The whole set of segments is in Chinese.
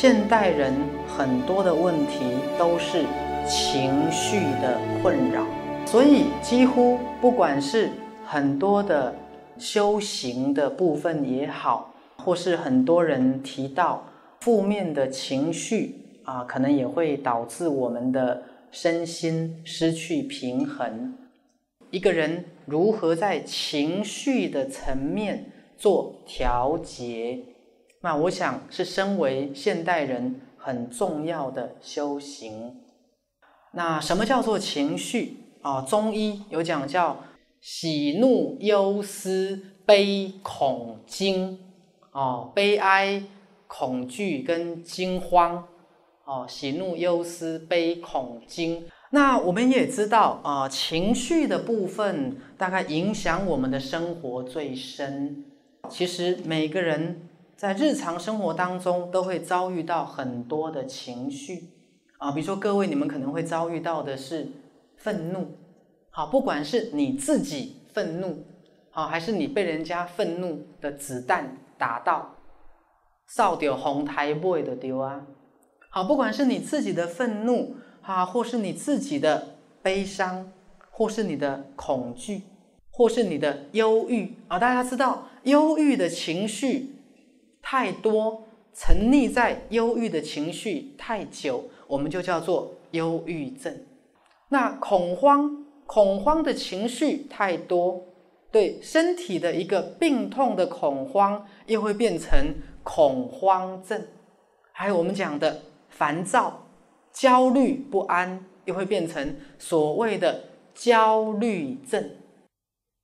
现代人很多的问题都是情绪的困扰，所以几乎不管是很多的修行的部分也好，或是很多人提到负面的情绪啊，可能也会导致我们的身心失去平衡。一个人如何在情绪的层面做调节？那我想是身为现代人很重要的修行。那什么叫做情绪啊？中医有讲叫喜怒忧思悲恐惊哦，悲哀、恐惧跟惊慌哦，喜怒忧思悲恐惊。那我们也知道啊，情绪的部分大概影响我们的生活最深。其实每个人。在日常生活当中，都会遭遇到很多的情绪。啊，比如说各位，你们可能会遭遇到的是愤怒，好，不管是你自己愤怒，好，还是你被人家愤怒的子弹打到，扫掉红台位的丢啊，好，不管是你自己的愤怒啊，或是你自己的悲伤，或是你的恐惧，或是你的忧郁。啊，大家知道忧郁的情绪。太多沉溺在忧郁的情绪太久，我们就叫做忧郁症。那恐慌，恐慌的情绪太多，对身体的一个病痛的恐慌，又会变成恐慌症。还有我们讲的烦躁、焦虑不安，又会变成所谓的焦虑症。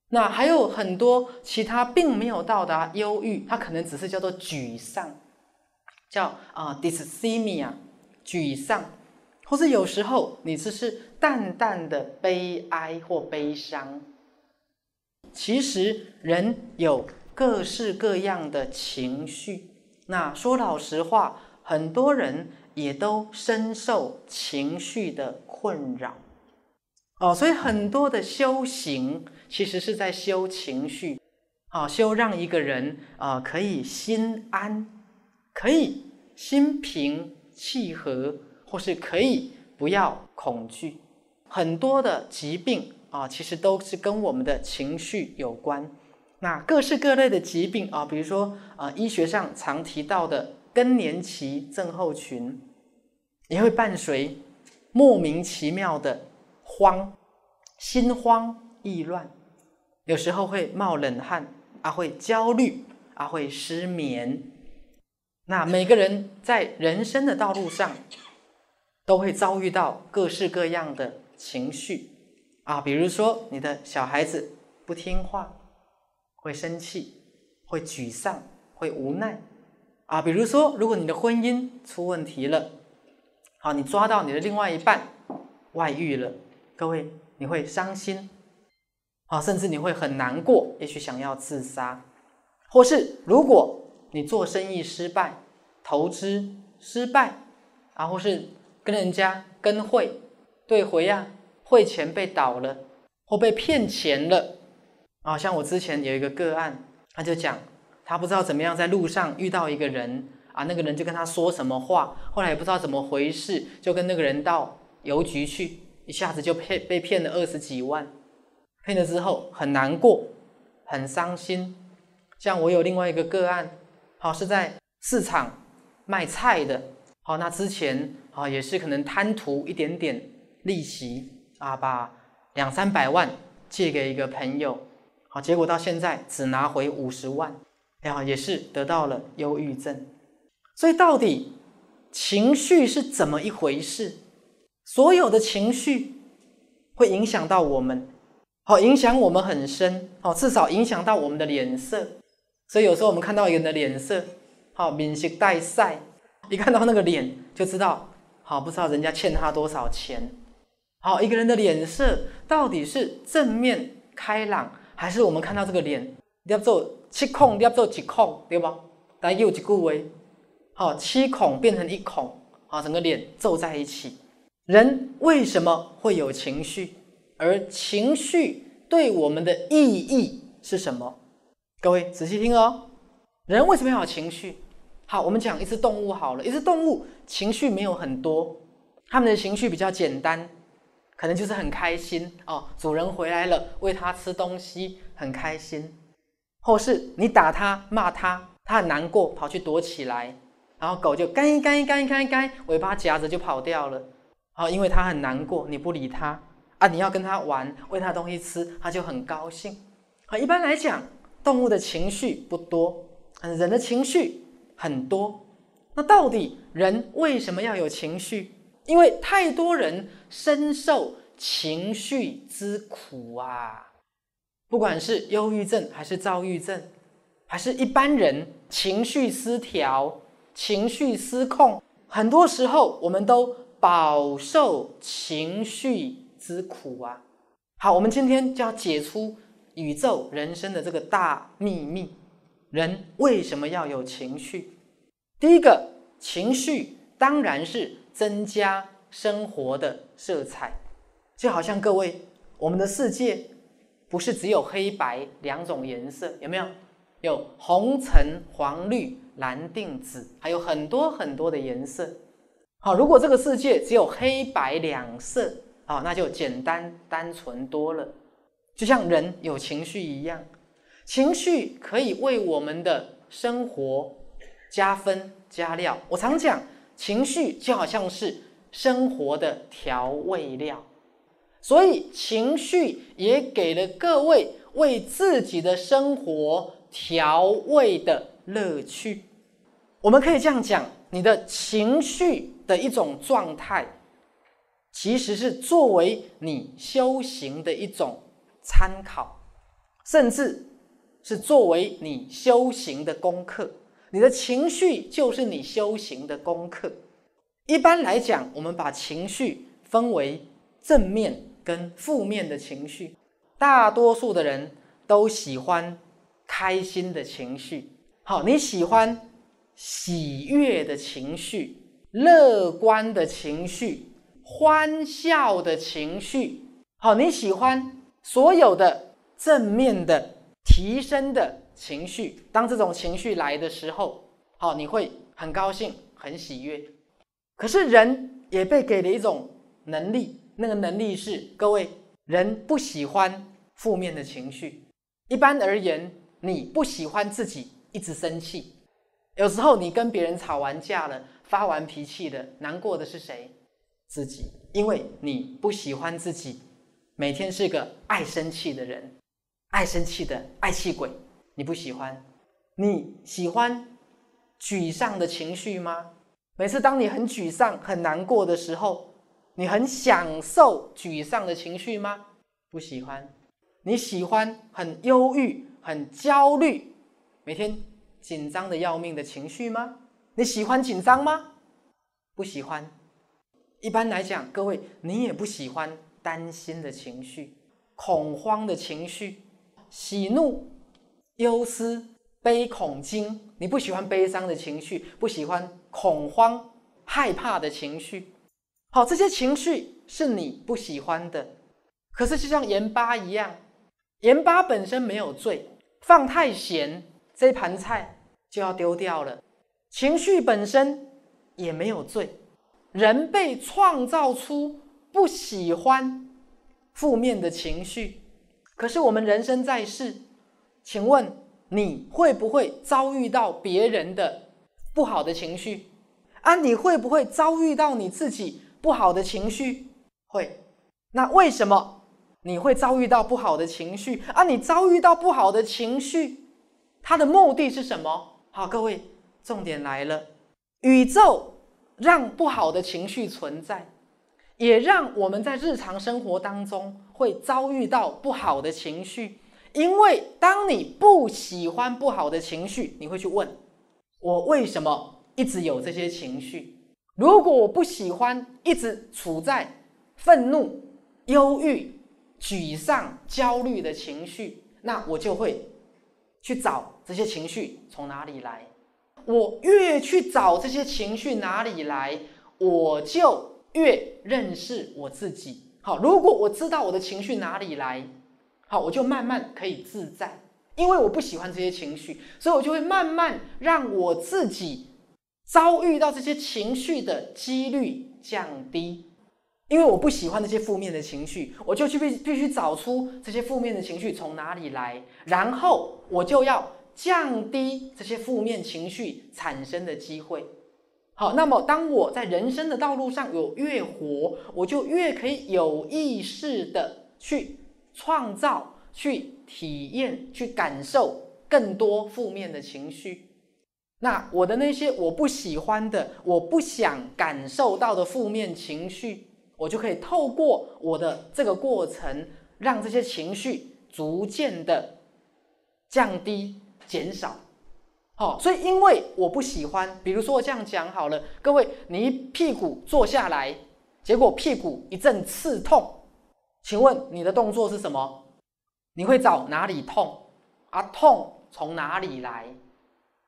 那还有很多其他并没有到达忧郁，它可能只是叫做沮丧，叫啊 dysthymia，沮丧，或是有时候你只是淡淡的悲哀或悲伤。其实人有各式各样的情绪，那说老实话，很多人也都深受情绪的困扰。哦，所以很多的修行其实是在修情绪，啊，修让一个人啊可以心安，可以心平气和，或是可以不要恐惧。很多的疾病啊，其实都是跟我们的情绪有关。那各式各类的疾病啊，比如说啊，医学上常提到的更年期症候群，也会伴随莫名其妙的。慌，心慌意乱，有时候会冒冷汗，啊会焦虑，啊会失眠。那每个人在人生的道路上，都会遭遇到各式各样的情绪啊，比如说你的小孩子不听话，会生气，会沮丧，会无奈啊。比如说，如果你的婚姻出问题了，好，你抓到你的另外一半外遇了。各位，你会伤心，啊，甚至你会很难过，也许想要自杀，或是如果你做生意失败，投资失败，啊，或是跟人家跟会对回啊，汇钱被倒了，或被骗钱了，啊，像我之前有一个个案，他就讲，他不知道怎么样在路上遇到一个人，啊，那个人就跟他说什么话，后来也不知道怎么回事，就跟那个人到邮局去。一下子就骗被骗了二十几万，骗了之后很难过，很伤心。像我有另外一个个案，好是在市场卖菜的，好那之前啊也是可能贪图一点点利息啊，把两三百万借给一个朋友，好结果到现在只拿回五十万，然后也是得到了忧郁症。所以到底情绪是怎么一回事？所有的情绪会影响到我们，好，影响我们很深，好，至少影响到我们的脸色。所以有时候我们看到一个人的脸色，好，面色带晒，一看到那个脸就知道，好，不知道人家欠他多少钱。好，一个人的脸色到底是正面开朗，还是我们看到这个脸要做七孔，要做几孔，对吧？来又几顾为，好，七孔变成一孔，好，整个脸皱在一起。人为什么会有情绪？而情绪对我们的意义是什么？各位仔细听哦。人为什么要有情绪？好，我们讲一只动物好了，一只动物情绪没有很多，它们的情绪比较简单，可能就是很开心哦，主人回来了，喂它吃东西，很开心。或是你打它、骂它，它很难过，跑去躲起来，然后狗就干一干一干一干一干，尾巴夹着就跑掉了。好，因为他很难过，你不理他啊，你要跟他玩，喂他东西吃，他就很高兴。啊，一般来讲，动物的情绪不多，人的情绪很多。那到底人为什么要有情绪？因为太多人深受情绪之苦啊。不管是忧郁症还是躁郁症，还是一般人情绪失调、情绪失控，很多时候我们都饱受情绪之苦啊。好，我们今天就要解出宇宙人生的这个大秘密：人为什么要有情绪？第一个，情绪当然是增加生活的色彩，就好像各位，我们的世界。不是只有黑白两种颜色，有没有？有红橙黄绿蓝靛紫，还有很多很多的颜色。好，如果这个世界只有黑白两色，好，那就简单单纯多了。就像人有情绪一样，情绪可以为我们的生活加分加料。我常讲，情绪就好像是生活的调味料。所以，情绪也给了各位为自己的生活调味的乐趣。我们可以这样讲：你的情绪的一种状态，其实是作为你修行的一种参考，甚至是作为你修行的功课。你的情绪就是你修行的功课。一般来讲，我们把情绪分为正面。跟负面的情绪，大多数的人都喜欢开心的情绪。好，你喜欢喜悦的情绪、乐观的情绪、欢笑的情绪。好，你喜欢所有的正面的、提升的情绪。当这种情绪来的时候，好，你会很高兴、很喜悦。可是人也被给了一种能力。那个能力是各位人不喜欢负面的情绪。一般而言，你不喜欢自己一直生气。有时候你跟别人吵完架了，发完脾气的，难过的是谁？自己，因为你不喜欢自己每天是个爱生气的人，爱生气的爱气鬼。你不喜欢？你喜欢沮丧的情绪吗？每次当你很沮丧、很难过的时候。你很享受沮丧的情绪吗？不喜欢。你喜欢很忧郁、很焦虑、每天紧张的要命的情绪吗？你喜欢紧张吗？不喜欢。一般来讲，各位，你也不喜欢担心的情绪、恐慌的情绪、喜怒、忧思、悲恐惊。你不喜欢悲伤的情绪，不喜欢恐慌、害怕的情绪。好，这些情绪是你不喜欢的，可是就像盐巴一样，盐巴本身没有罪，放太咸，这盘菜就要丢掉了。情绪本身也没有罪，人被创造出不喜欢负面的情绪，可是我们人生在世，请问你会不会遭遇到别人的不好的情绪？啊，你会不会遭遇到你自己？不好的情绪会，那为什么你会遭遇到不好的情绪啊？你遭遇到不好的情绪，它的目的是什么？好，各位，重点来了，宇宙让不好的情绪存在，也让我们在日常生活当中会遭遇到不好的情绪。因为当你不喜欢不好的情绪，你会去问我为什么一直有这些情绪。如果我不喜欢一直处在愤怒、忧郁、沮丧、焦虑的情绪，那我就会去找这些情绪从哪里来。我越去找这些情绪哪里来，我就越认识我自己。好，如果我知道我的情绪哪里来，好，我就慢慢可以自在。因为我不喜欢这些情绪，所以我就会慢慢让我自己遭遇到这些情绪的几率降低。因为我不喜欢那些负面的情绪，我就去必必须找出这些负面的情绪从哪里来，然后我就要降低这些负面情绪产生的机会。好，那么当我在人生的道路上有越活，我就越可以有意识的去创造、去体验、去感受更多负面的情绪。那我的那些我不喜欢的、我不想感受到的负面情绪。我就可以透过我的这个过程，让这些情绪逐渐的降低、减少。好，所以因为我不喜欢，比如说我这样讲好了，各位，你一屁股坐下来，结果屁股一阵刺痛，请问你的动作是什么？你会找哪里痛？啊，痛从哪里来？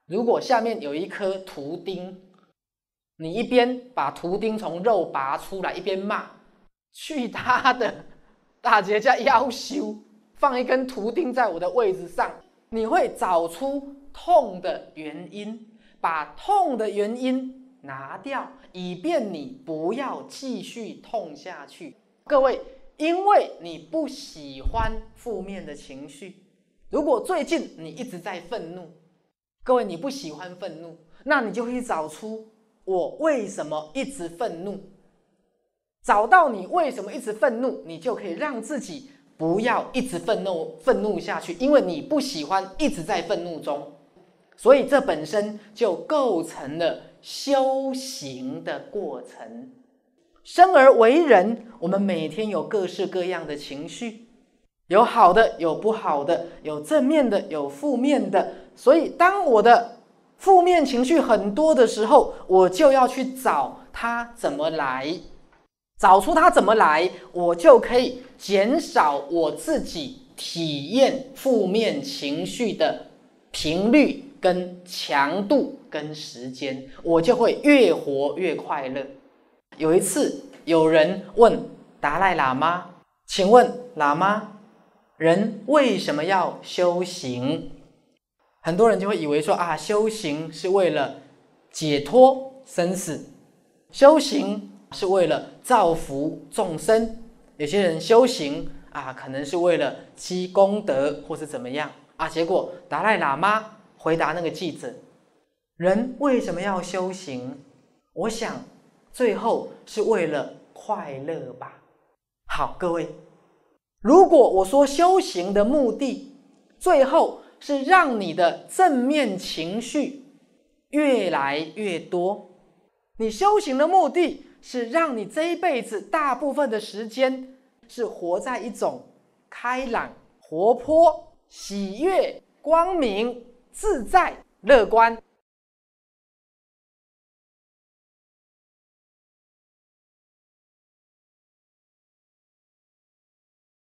如果下面有一颗图钉。你一边把图钉从肉拔出来，一边骂去他的大姐家要修，放一根图钉在我的位置上，你会找出痛的原因，把痛的原因拿掉，以便你不要继续痛下去。各位，因为你不喜欢负面的情绪，如果最近你一直在愤怒，各位你不喜欢愤怒，那你就会找出。我为什么一直愤怒？找到你为什么一直愤怒，你就可以让自己不要一直愤怒、愤怒下去，因为你不喜欢一直在愤怒中，所以这本身就构成了修行的过程。生而为人，我们每天有各式各样的情绪，有好的，有不好的，有正面的，有负面的，所以当我的。负面情绪很多的时候，我就要去找它怎么来，找出它怎么来，我就可以减少我自己体验负面情绪的频率、跟强度、跟时间，我就会越活越快乐。有一次，有人问达赖喇嘛：“请问喇嘛，人为什么要修行？”很多人就会以为说啊，修行是为了解脱生死，修行是为了造福众生。有些人修行啊，可能是为了积功德或是怎么样啊。结果达赖喇嘛回答那个记者：“人为什么要修行？我想最后是为了快乐吧。”好，各位，如果我说修行的目的，最后。是让你的正面情绪越来越多。你修行的目的是让你这一辈子大部分的时间是活在一种开朗、活泼、喜悦、光明、自在、乐观